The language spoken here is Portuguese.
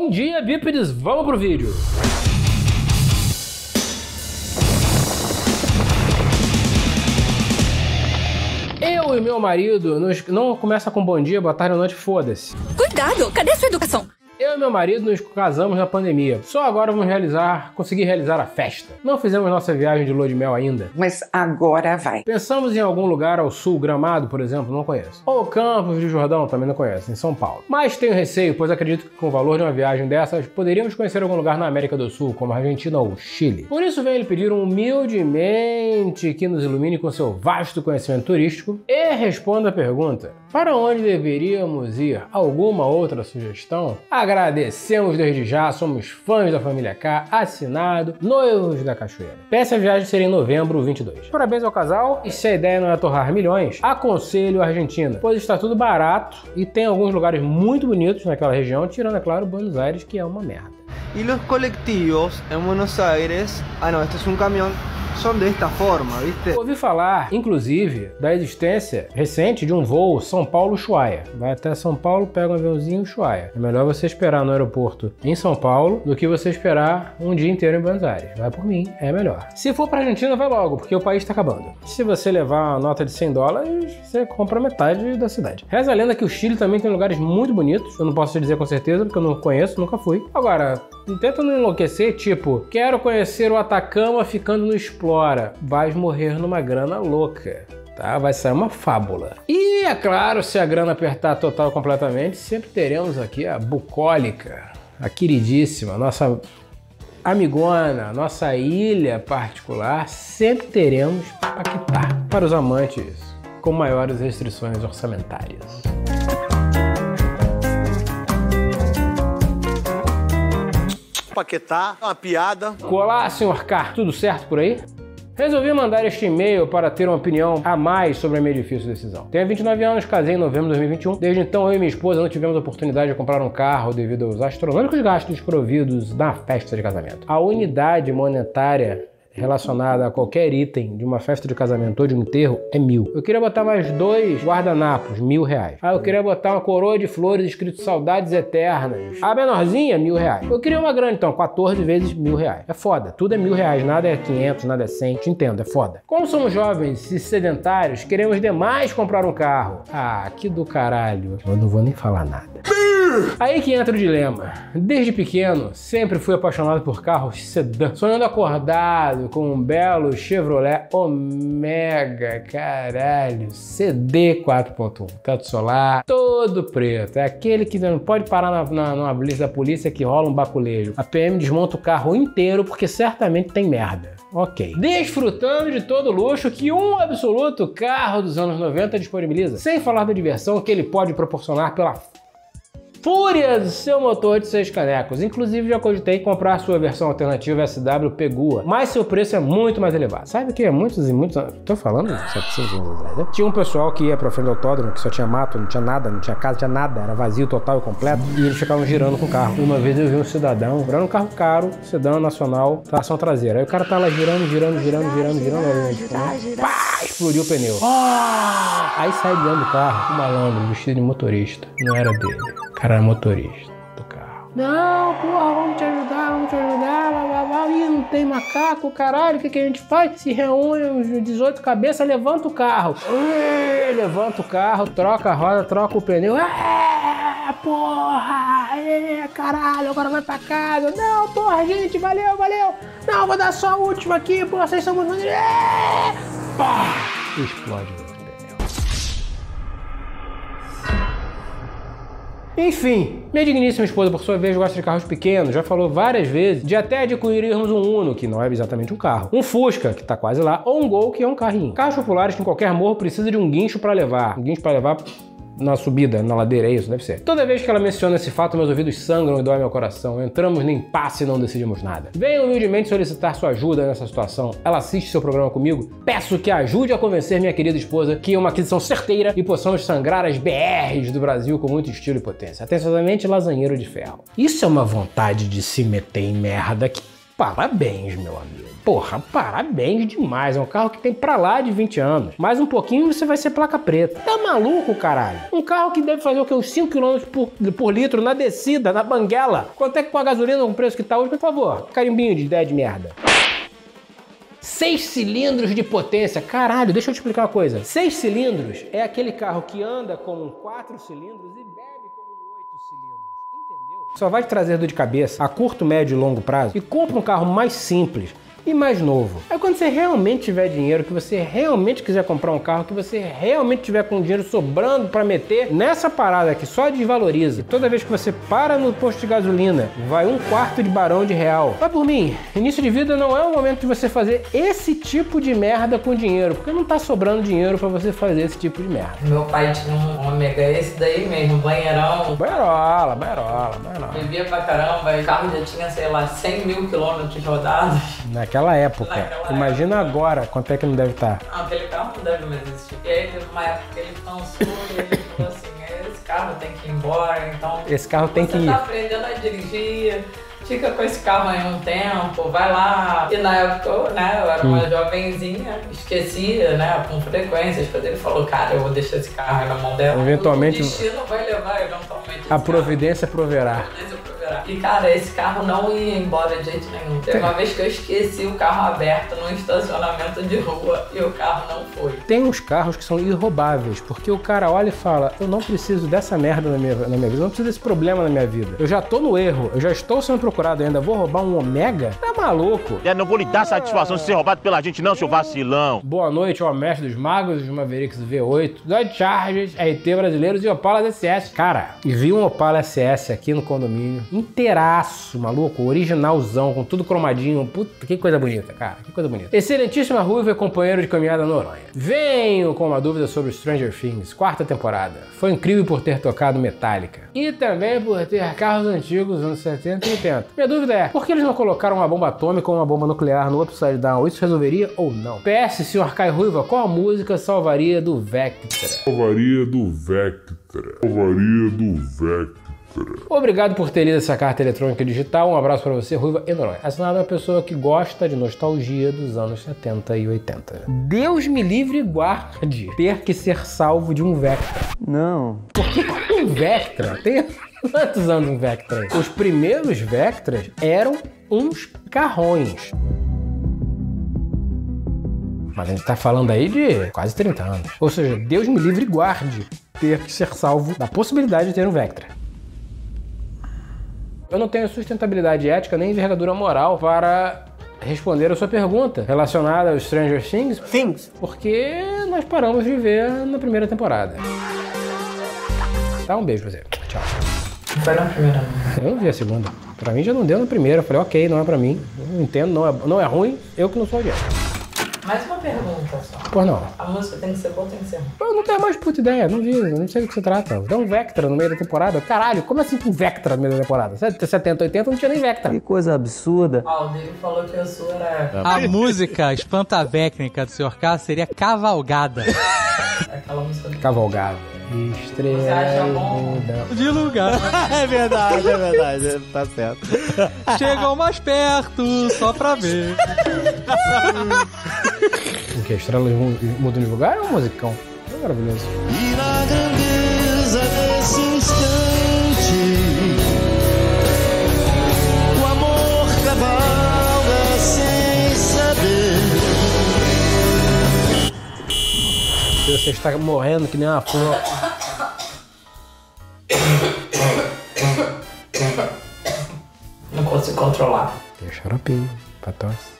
Bom dia, bípedes! Vamos pro vídeo! Eu e meu marido não começa com bom dia, boa tarde, noite, foda-se. Cuidado, cadê sua educação? Eu e meu marido nos casamos na pandemia. Só agora vamos realizar, conseguir realizar a festa. Não fizemos nossa viagem de lua de mel ainda. Mas agora vai. Pensamos em algum lugar ao sul, Gramado, por exemplo, não conheço. Ou Campos de Jordão, também não conheço, em São Paulo. Mas tenho receio, pois acredito que com o valor de uma viagem dessas, poderíamos conhecer algum lugar na América do Sul, como a Argentina ou Chile. Por isso venho lhe pedir humildemente que nos ilumine com seu vasto conhecimento turístico e responda a pergunta: para onde deveríamos ir? Alguma outra sugestão? Agradecemos desde já, somos fãs da família K, assinado, noivos da cachoeira. Peça a viagem ser em novembro 22. Parabéns ao casal, e se a ideia não é torrar milhões, aconselho a Argentina, pois está tudo barato e tem alguns lugares muito bonitos naquela região, tirando, é claro, Buenos Aires, que é uma merda. E os colectivos em Buenos Aires. Ah, não, este é um caminhão são desta forma, viste? Ouvi falar, inclusive, da existência recente de um voo São Paulo-Ushuaia. Vai até São Paulo, pega um aviãozinho Ushuaia. É melhor você esperar no aeroporto em São Paulo do que você esperar um dia inteiro em Buenos Aires. Vai por mim, é melhor. Se for pra Argentina, vai logo, porque o país tá acabando. Se você levar uma nota de 100 dólares, você compra metade da cidade. Reza a lenda que o Chile também tem lugares muito bonitos. Eu não posso te dizer com certeza, porque eu não conheço, nunca fui. Agora, tenta não enlouquecer, tipo, quero conhecer o Atacama ficando no Explora. Vais morrer numa grana louca. Tá? Vai sair uma fábula. E é claro, se a grana apertar total completamente, sempre teremos aqui a bucólica, a queridíssima, nossa amigona, nossa ilha particular, sempre teremos Paquetá para os amantes com maiores restrições orçamentárias. Paquetá, uma piada. Olá, senhor K, tudo certo por aí? Resolvi mandar este e-mail para ter uma opinião a mais sobre a minha difícil decisão. Tenho 29 anos, casei em novembro de 2021. Desde então, eu e minha esposa não tivemos a oportunidade de comprar um carro devido aos astronômicos gastos providos na festa de casamento. A unidade monetária relacionada a qualquer item de uma festa de casamento ou de um enterro é mil. Eu queria botar mais dois guardanapos, mil reais. Ah, eu queria botar uma coroa de flores escrito saudades eternas. A menorzinha, mil reais. Eu queria uma grande, então, 14 vezes mil reais. É foda, tudo é mil reais, nada é 500, nada é 100, te entendo, é foda. Como somos jovens e sedentários, queremos demais comprar um carro. Ah, que do caralho. Eu não vou nem falar nada. Aí que entra o dilema. Desde pequeno, sempre fui apaixonado por carros sedã, sonhando acordado com um belo Chevrolet Omega, caralho, CD 4.1, teto solar, todo preto. É aquele que não pode parar na, na, numa blitz da polícia que rola um baculejo. A PM desmonta o carro inteiro porque certamente tem merda. Ok. Desfrutando de todo o luxo que um absoluto carro dos anos 90 disponibiliza, sem falar da diversão que ele pode proporcionar pela fúria do seu motor de seis canecos. Inclusive, já cogitei comprar a sua versão alternativa SW Pegua, mas seu preço é muito mais elevado. Sabe que é muitos e muitos anos. Tô falando 700 anos atrás, né? Tinha um pessoal que ia pra frente do autódromo, que só tinha mato, não tinha nada, não tinha casa, tinha nada, era vazio total e completo, e eles ficavam girando com o carro. Uma vez eu vi um cidadão girando um carro caro, sedã nacional, tração traseira. Aí o cara tá lá girando, girando, girando, girando, girando, girando, girando pá, explodiu o pneu. Aí sai dentro do carro, o malandro, vestido de motorista. Não era dele cara era motorista do carro. Não, porra, vamos te ajudar, vamos te ajudar, blá, blá, blá. Ih, não tem macaco, caralho, o que, que a gente faz? Se reúne os 18 cabeças, levanta o carro. Ui, levanta o carro, troca a roda, troca o pneu. É, porra, é, caralho, agora vai pra casa. Não, porra, gente, valeu, valeu. Não, vou dar só a última aqui, porra, vocês são muito... É, pá, explode. Enfim, minha digníssima esposa, por sua vez, gosta de carros pequenos, já falou várias vezes de até adquirirmos um Uno, que não é exatamente um carro, um Fusca, que tá quase lá, ou um Gol, que é um carrinho. Carros populares que em qualquer morro precisa de um guincho para levar. Um guincho para levar na subida, na ladeira, é isso? Deve ser. Toda vez que ela menciona esse fato, meus ouvidos sangram e dói meu coração. Entramos no impasse e não decidimos nada. Venha humildemente solicitar sua ajuda nessa situação. Ela assiste seu programa comigo. Peço que ajude a convencer minha querida esposa que é uma aquisição certeira e possamos sangrar as BRs do Brasil com muito estilo e potência. Atenciosamente, lasanheiro de ferro. Isso é uma vontade de se meter em merda que parabéns, meu amigo. Porra, parabéns demais. É um carro que tem pra lá de 20 anos. Mais um pouquinho você vai ser placa preta. Tá maluco, caralho? Um carro que deve fazer o que? Uns 5 km por, por litro na descida, na banguela. Quanto é que com a gasolina, com o preço que tá hoje, por favor? Carimbinho de ideia de merda. Seis cilindros de potência. Caralho, deixa eu te explicar uma coisa. Seis cilindros é aquele carro que anda com quatro cilindros e bebe como oito cilindros. Entendeu? Só vai te trazer dor de cabeça a curto, médio e longo prazo e compra um carro mais simples e mais novo. Aí quando você realmente tiver dinheiro, que você realmente quiser comprar um carro, que você realmente tiver com dinheiro sobrando para meter nessa parada que só desvaloriza. Toda vez que você para no posto de gasolina, vai um quarto de barão de real. Vai por mim, início de vida não é o momento de você fazer esse tipo de merda com dinheiro, porque não tá sobrando dinheiro para você fazer esse tipo de merda. Meu pai tinha um Ômega, esse daí mesmo, banheirão. Banherola, banherola, banherola. Bebia pra caramba, o carro já tinha, sei lá, 100 mil quilômetros rodados. Naquela época. Naquela Imagina agora quanto é que não deve estar. Ah, aquele carro não deve mais existir. E aí teve uma época que ele cansou e ele falou assim, esse carro tem que ir embora, então... Esse carro tem você que ir. tá aprendendo a dirigir, fica com esse carro aí um tempo, vai lá. E na época, né, eu era uma Hum. jovenzinha, esquecia, né, com frequência. Depois ele falou, cara, eu vou deixar esse carro aí na mão dela. Eventualmente- O destino vai levar eventualmente esse A carro. providência proverá. Beleza, eu vou virar. E cara, esse carro não ia embora de jeito nenhum. Teve uma vez que eu esqueci o carro aberto num estacionamento de rua e o carro não foi. Tem uns carros que são irrobáveis, porque o cara olha e fala: Eu não preciso dessa merda na minha, na minha vida, eu não preciso desse problema na minha vida. Eu já tô no erro, eu já estou sendo procurado ainda, vou roubar um Omega? Tá maluco? Eu não vou lhe dar satisfação de ser roubado pela gente, não, seu vacilão. Boa noite ao mestre dos magos, os Mavericks V8, Dodge Chargers, RT brasileiros e Opala SS. Cara, e vi um Opala SS aqui no condomínio, inteiraço, maluco, originalzão, com tudo cromadinho. Puta, que coisa bonita, cara, que coisa bonita. Excelentíssima Ruiva companheiro de caminhada Noronha. Venho com uma dúvida sobre Stranger Things, quarta temporada. Foi incrível por ter tocado Metallica. E também por ter carros antigos anos 70 e 80. Minha dúvida é, por que eles não colocaram uma bomba atômica ou uma bomba nuclear no Upside Down? Isso resolveria ou não? PS, Sr. Kai Ruiva, qual a música salvaria do Vectra? Salvaria do Vectra. Salvaria do Vectra. Obrigado por ter lido essa carta eletrônica digital. Um abraço pra você, Ruiva e Noronha. Assinado uma pessoa que gosta de nostalgia dos anos 70 e 80. Deus me livre e guarde ter que ser salvo de um Vectra. Não. Porque um Vectra tem quantos anos um Vectra? Os primeiros Vectras eram uns carrões. Mas a gente tá falando aí de quase 30 anos. Ou seja, Deus me livre e guarde ter que ser salvo da possibilidade de ter um Vectra. Eu não tenho sustentabilidade ética nem envergadura moral para responder a sua pergunta relacionada aos Stranger Things, Things. porque nós paramos de ver na primeira temporada. Tá, um beijo pra você. Tchau. Não foi na primeira, não. Eu não vi a segunda. Pra mim já não deu na primeira. Eu falei, ok, não é pra mim. Eu entendo, não é, não é ruim, eu que não sou audiência. Mais uma pergunta só. Pois não. A música tem que ser boa, tem que ser ruim. Eu não tenho mais puta ideia, não vi, eu não sei do que se trata. Dá um Vectra no meio da temporada. Caralho, como assim com Vectra no meio da temporada? 70, 80 não tinha nem Vectra. Que coisa absurda. Ah, o dele falou que a sua era A música espantavécnica do Sr. K seria Cavalgada. aquela música do... Cavalgada. Bom? Estrela. De lugar. É verdade, é verdade, tá certo. Chegam mais perto, só pra ver. O que? Estrelas mu- mudam de lugar é um musicão. É maravilhoso. E na grandeza você está morrendo que nem uma flor. Não consigo controlar. Tem xaropinho pra tosse.